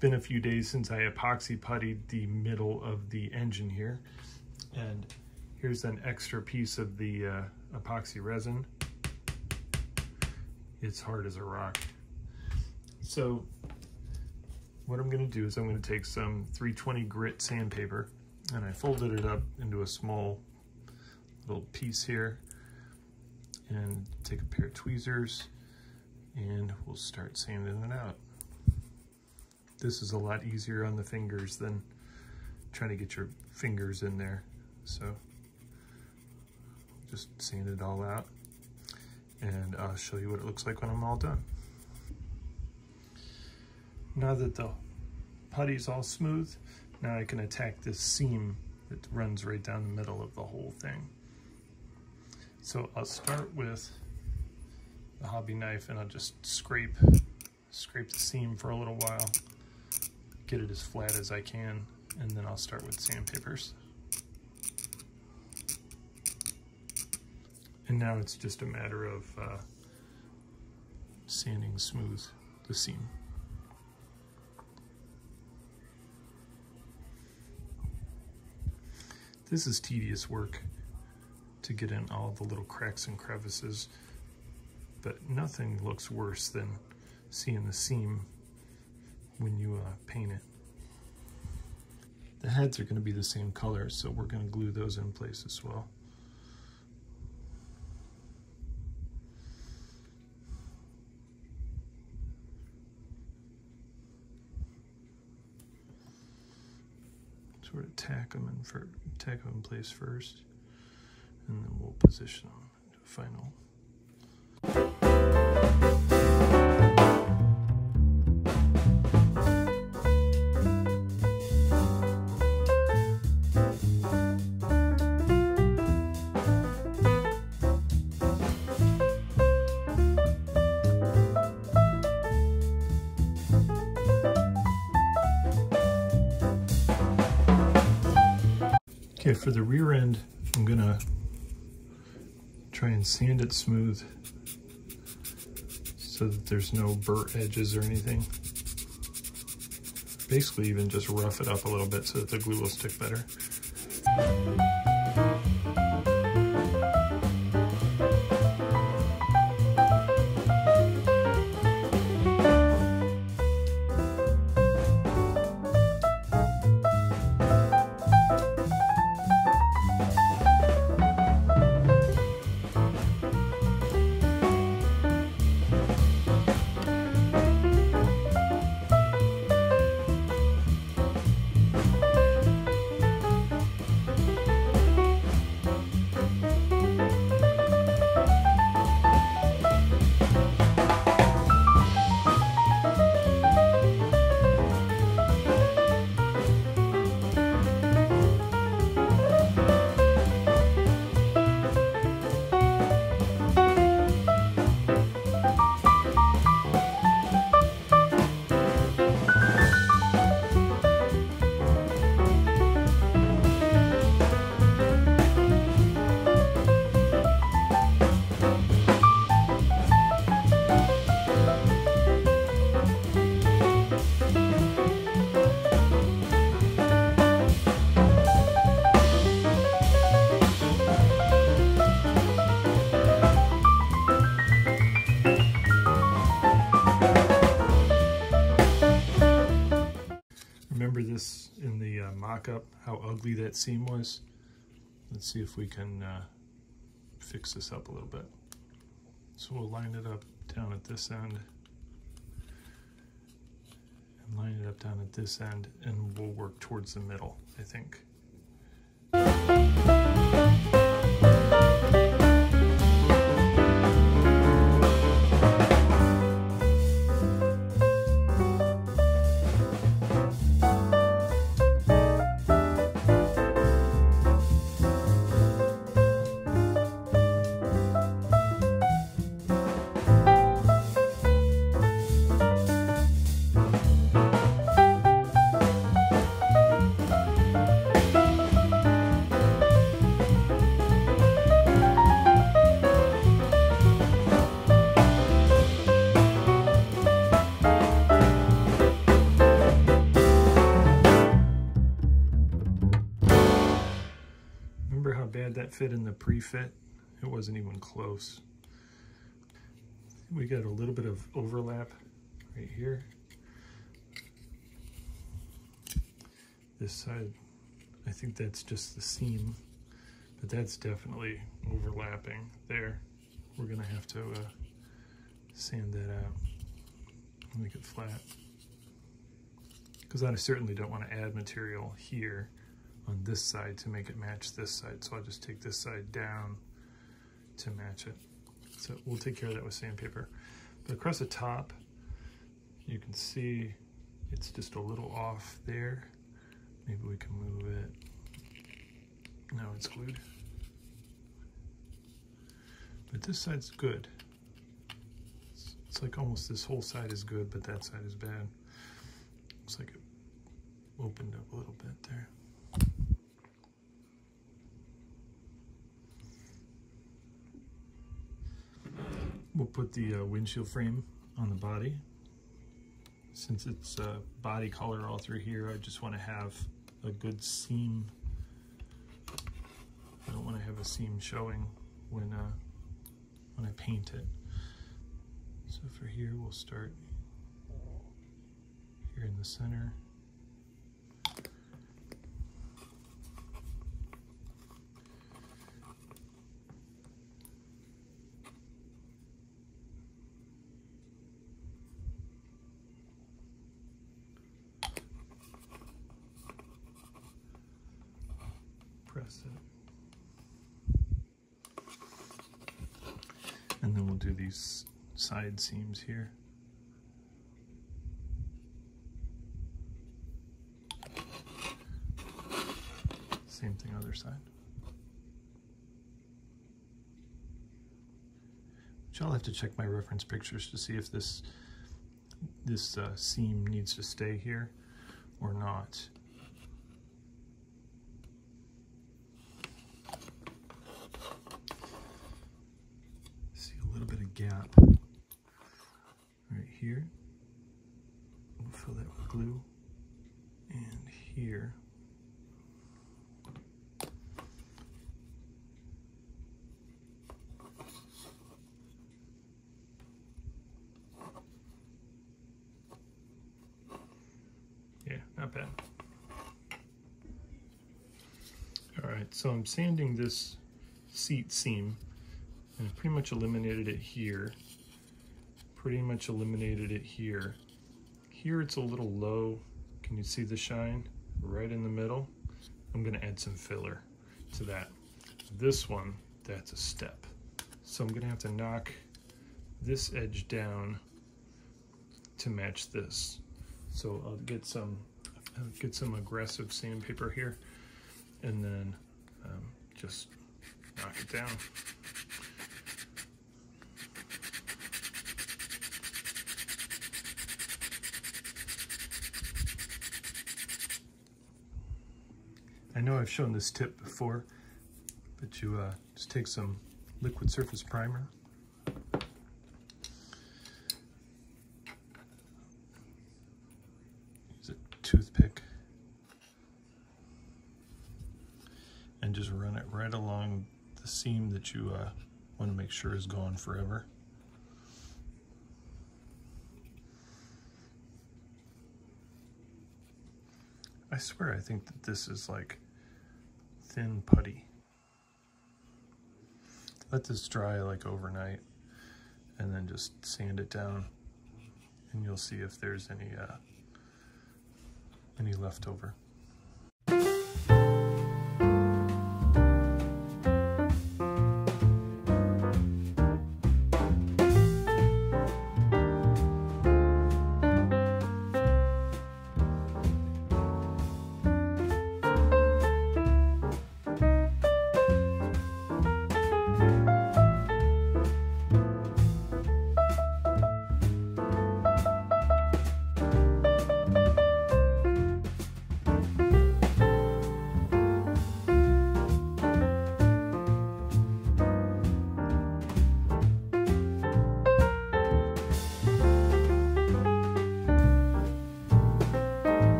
been a few days since I epoxy puttied the middle of the engine here. And here's an extra piece of the uh, epoxy resin. It's hard as a rock. So what I'm gonna do is I'm gonna take some 320 grit sandpaper and I folded it up into a small little piece here and take a pair of tweezers and we'll start sanding it out. This is a lot easier on the fingers than trying to get your fingers in there. So just sand it all out and I'll show you what it looks like when I'm all done. Now that the putty's all smooth, now I can attack this seam that runs right down the middle of the whole thing. So I'll start with the hobby knife and I'll just scrape, scrape the seam for a little while, get it as flat as I can, and then I'll start with sandpapers. And now it's just a matter of uh, sanding smooth the seam. This is tedious work to get in all the little cracks and crevices, but nothing looks worse than seeing the seam when you uh, paint it. The heads are going to be the same color, so we're going to glue those in place as well. sort of tack them in for tack them in place first, and then we'll position them to final. For the rear end, I'm gonna try and sand it smooth so that there's no burr edges or anything. Basically even just rough it up a little bit so that the glue will stick better. Mock-up, how ugly that seam was? Let's see if we can uh, fix this up a little bit. So we'll line it up down at this end and line it up down at this end and we'll work towards the middle, I think. That fit in the pre-fit. It wasn't even close. We got a little bit of overlap right here. This side, I think that's just the seam, but that's definitely overlapping there. We're gonna have to uh, sand that out, make it flat. Because I certainly don't want to add material here on this side to make it match this side. So I'll just take this side down to match it. So we'll take care of that with sandpaper. But across the top, you can see it's just a little off there. Maybe we can move it. No, it's glued. But this side's good. It's, it's like almost this whole side is good, but that side is bad. Looks like it opened up a little bit there. We'll put the uh, windshield frame on the body. Since it's uh, body color all through here, I just want to have a good seam. I don't want to have a seam showing when uh, when I paint it. So for here, we'll start here in the center. press it. Do these side seams here. Same thing other side. Which I'll have to check my reference pictures to see if this this uh, seam needs to stay here or not. gap right here. We'll And here. Yeah, not bad. All right, so I'm sanding this seat seam and pretty much eliminated it here. Pretty much eliminated it here. Here it's a little low. Can you see the shine? Right in the middle. I'm gonna add some filler to that. This one, that's a step. So I'm gonna have to knock this edge down to match this. So I'll get some I'll get some aggressive sandpaper here and then um, just knock it down. Know I've shown this tip before, but you uh, just take some liquid surface primer. Use a toothpick. And just run it right along the seam that you uh, want to make sure is gone forever. I swear I think that this is like thin putty. Let this dry like overnight and then just sand it down and you'll see if there's any uh, any leftover.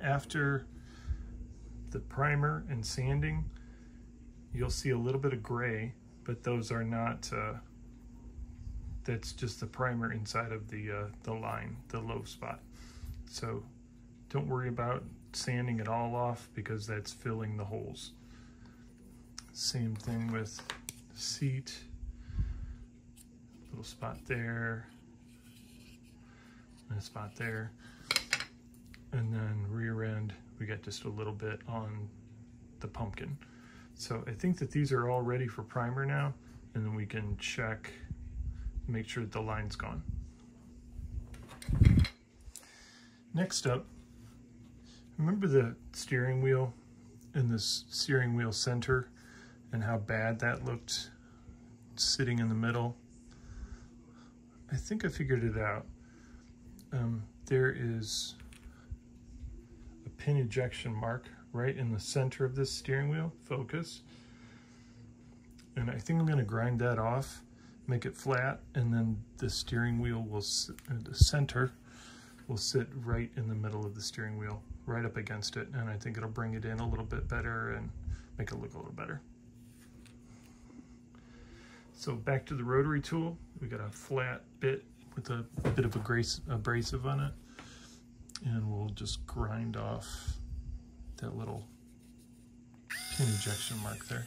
After the primer and sanding, you'll see a little bit of gray, but those are not, uh, that's just the primer inside of the, uh, the line, the low spot. So don't worry about sanding it all off because that's filling the holes. Same thing with seat, little spot there, and a spot there. And then rear end, we got just a little bit on the pumpkin. So I think that these are all ready for primer now, and then we can check, make sure that the line's gone. Next up, remember the steering wheel in this steering wheel center and how bad that looked sitting in the middle? I think I figured it out. Um, there is pin ejection mark right in the center of this steering wheel, focus. And I think I'm gonna grind that off, make it flat, and then the steering wheel will, uh, the center will sit right in the middle of the steering wheel, right up against it. And I think it'll bring it in a little bit better and make it look a little better. So back to the rotary tool, we got a flat bit with a bit of a grace abrasive on it. And we'll just grind off that little pin ejection mark there.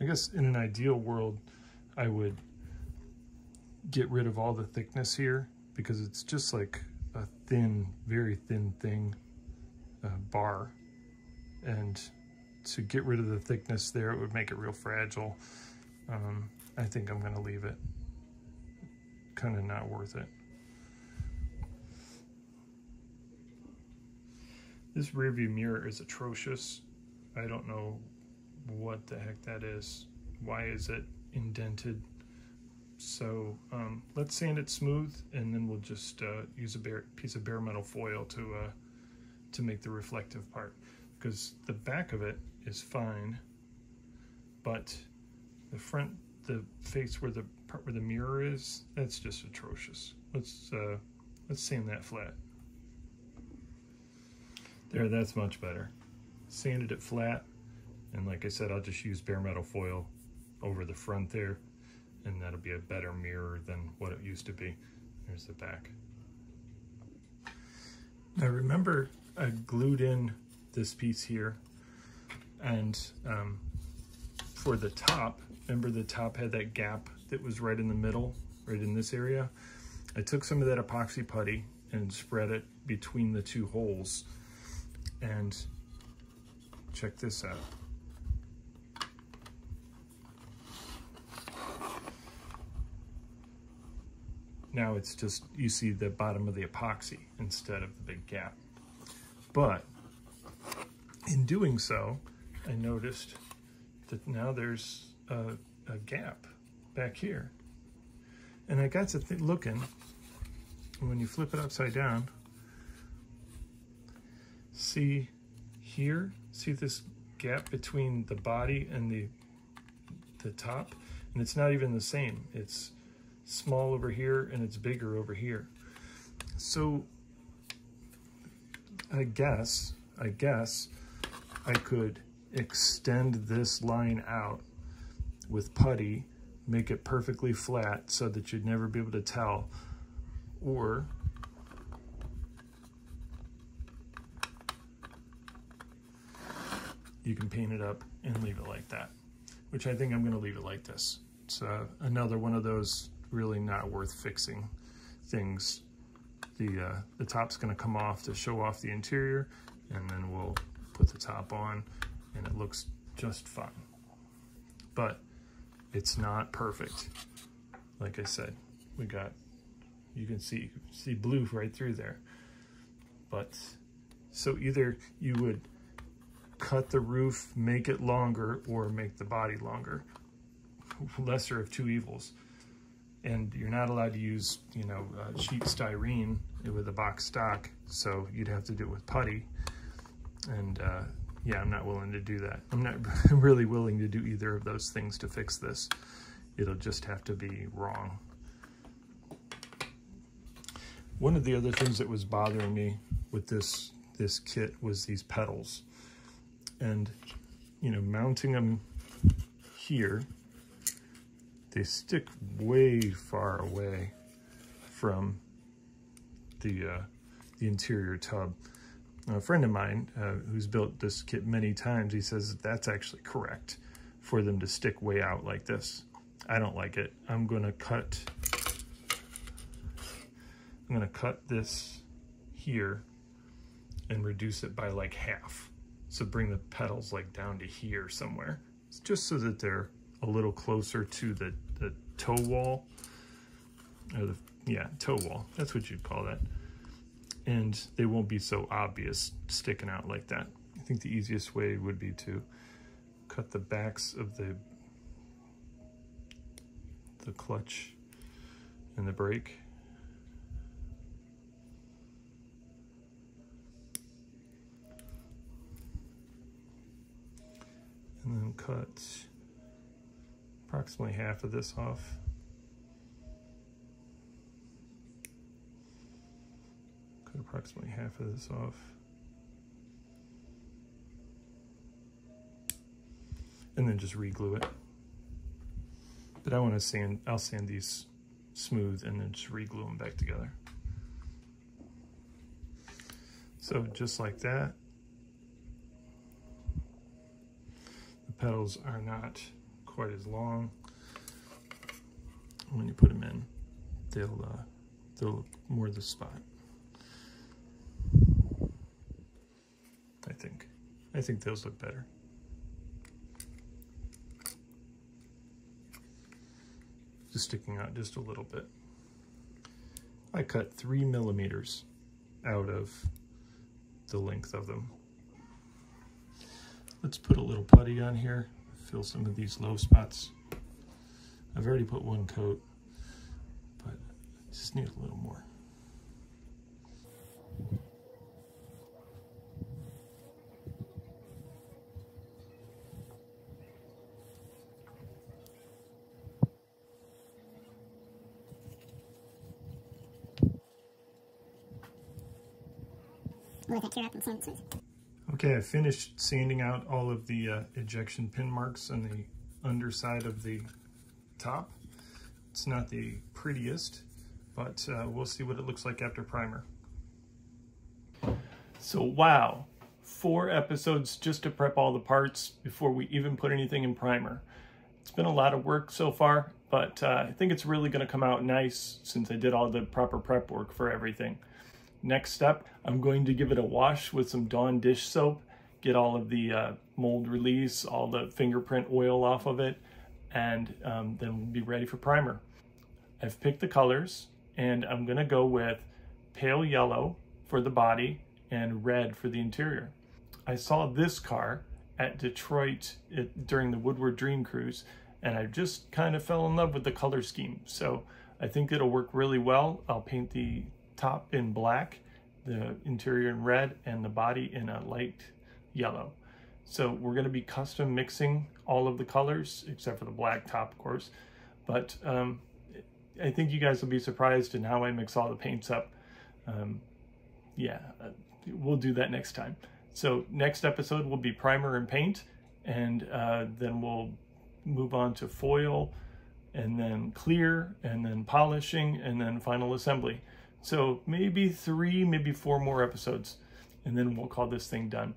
I guess in an ideal world, I would get rid of all the thickness here because it's just like a thin, very thin thing, uh, bar. And to get rid of the thickness there, it would make it real fragile. Um, I think I'm gonna leave it. Kind of not worth it. This rear view mirror is atrocious. I don't know what the heck that is. Why is it indented? So um, let's sand it smooth and then we'll just uh, use a bare, piece of bare metal foil to, uh, to make the reflective part. Because the back of it is fine, but the front, the face where the part where the mirror is, that's just atrocious. Let's, uh, let's sand that flat. There, that's much better. Sanded it flat, and like I said, I'll just use bare metal foil over the front there and that'll be a better mirror than what it used to be. There's the back. Now remember I glued in this piece here and um, for the top, remember the top had that gap that was right in the middle, right in this area? I took some of that epoxy putty and spread it between the two holes and check this out. Now it's just, you see the bottom of the epoxy instead of the big gap. But in doing so, I noticed that now there's a, a gap back here. And I got to looking, when you flip it upside down, see here, see this gap between the body and the the top? And it's not even the same. It's small over here and it's bigger over here. So I guess, I guess I could extend this line out with putty, make it perfectly flat so that you'd never be able to tell. Or you can paint it up and leave it like that, which I think I'm gonna leave it like this. It's uh, another one of those really not worth fixing things. The, uh, the top's gonna come off to show off the interior and then we'll put the top on and it looks just fine. But it's not perfect. Like I said, we got, you can see, see blue right through there. But, so either you would cut the roof, make it longer, or make the body longer. Lesser of two evils and you're not allowed to use, you know, uh, sheet styrene with a box stock, so you'd have to do it with putty. And uh, yeah, I'm not willing to do that. I'm not really willing to do either of those things to fix this. It'll just have to be wrong. One of the other things that was bothering me with this this kit was these pedals. And, you know, mounting them here, they stick way far away from the, uh, the interior tub. A friend of mine uh, who's built this kit many times, he says that that's actually correct for them to stick way out like this. I don't like it. I'm going to cut I'm going to cut this here and reduce it by like half. So bring the pedals like down to here somewhere. It's just so that they're a little closer to the, the toe wall. Or the, yeah, toe wall. That's what you'd call that. And they won't be so obvious sticking out like that. I think the easiest way would be to cut the backs of the the clutch and the brake and then cut approximately half of this off. Approximately half of this off. And then just reglue it. But I want to sand, I'll sand these smooth and then just reglue them back together. So just like that. the pedals are not quite as long. When you put them in, they'll uh, they'll more the spot. I think. I think those look better. Just sticking out just a little bit. I cut three millimeters out of the length of them. Let's put a little putty on here, fill some of these low spots. I've already put one coat, but just need a little more. Let that clear up and. Okay, I finished sanding out all of the uh, ejection pin marks on the underside of the top. It's not the prettiest, but uh, we'll see what it looks like after primer. So wow, four episodes just to prep all the parts before we even put anything in primer. It's been a lot of work so far, but uh, I think it's really gonna come out nice since I did all the proper prep work for everything. Next step, I'm going to give it a wash with some Dawn dish soap, get all of the uh, mold release, all the fingerprint oil off of it, and um, then we'll be ready for primer. I've picked the colors, and I'm gonna go with pale yellow for the body and red for the interior. I saw this car at Detroit it, during the Woodward Dream Cruise, and I just kind of fell in love with the color scheme. So I think it'll work really well. I'll paint the top in black, the interior in red, and the body in a light yellow. So we're going to be custom mixing all of the colors, except for the black top, of course. But um, I think you guys will be surprised in how I mix all the paints up. Um, yeah, uh, we'll do that next time. So next episode will be primer and paint, and uh, then we'll move on to foil, and then clear, and then polishing, and then final assembly. So maybe three, maybe four more episodes, and then we'll call this thing done.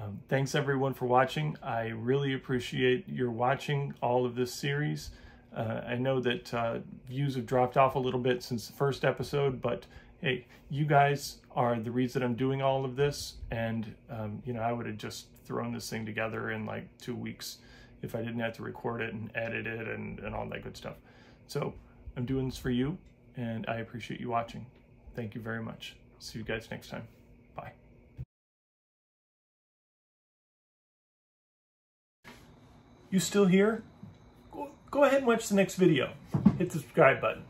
Um, thanks everyone for watching. I really appreciate your watching all of this series. Uh, I know that uh, views have dropped off a little bit since the first episode, but hey, you guys are the reason I'm doing all of this. And, um, you know, I would have just thrown this thing together in like two weeks if I didn't have to record it and edit it and, and all that good stuff. So I'm doing this for you and I appreciate you watching. Thank you very much. See you guys next time. Bye. You still here? Go, ahead and watch the next video. Hit the subscribe button.